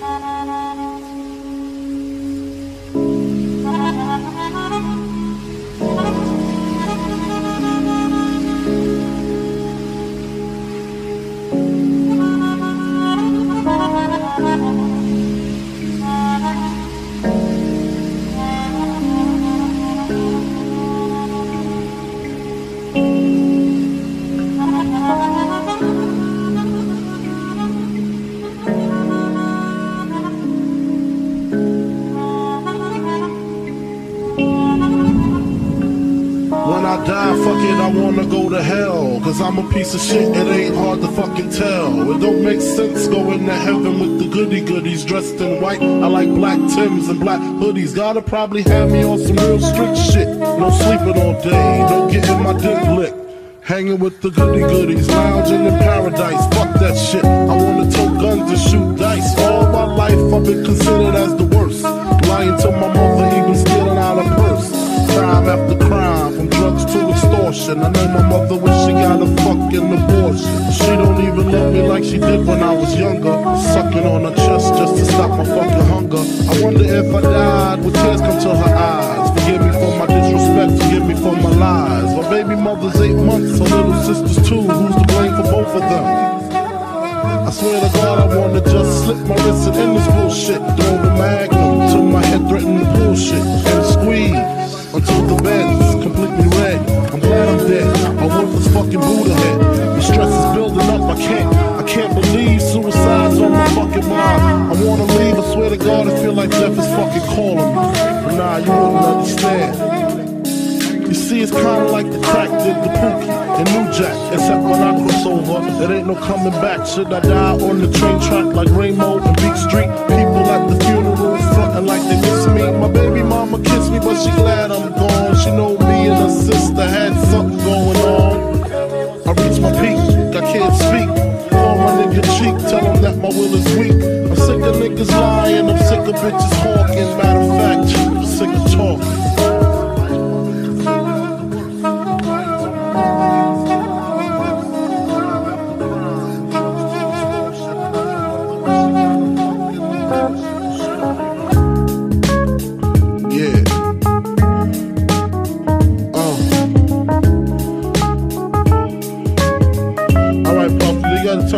なるほど。I fuck it, I wanna go to hell. Cause I'm a piece of shit, it ain't hard to fucking tell. It don't make sense going to heaven with the goody goodies dressed in white. I like black Tims and black hoodies. Gotta probably have me on some real strict shit. No sleeping all day, no getting my dick licked. Hanging with the goody goodies, lounging in paradise. Fuck that shit. I wanna tote guns and shoot dice. All my life I've been considered as the extortion. I know my mother wish she got a fucking abortion. She don't even love me like she did when I was younger. Sucking on her chest just to stop my fucking hunger. I wonder if I died, would tears come to her eyes? Forgive me for my disrespect, forgive me for my lies. My baby mother's eight months, her little sister's two. Who's to blame for both of them? I swear to God, I wanna just slip my wrist and end this bullshit. Throw Nah, you wouldn't understand. You see, it's kinda like the crack did the Pookie and New Jack. Except when I cross over, it ain't no coming back. Should I die on the train track like Ramo and Beat Street? People at the funeral frontin' like they miss me. My baby mama kissed me, but she glad I'm gone. She know me and her sister had something going on. I reached my peak, I can't speak. Call my nigga cheek, tell him that my will is weak. I'm sick of niggas lying, I'm sick of bitches.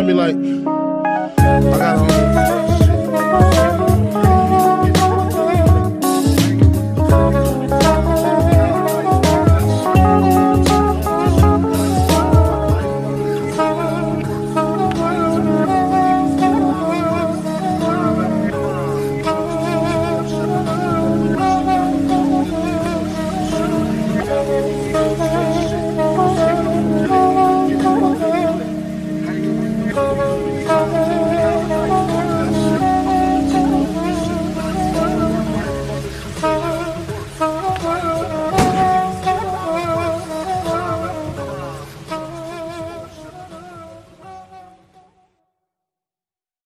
be like,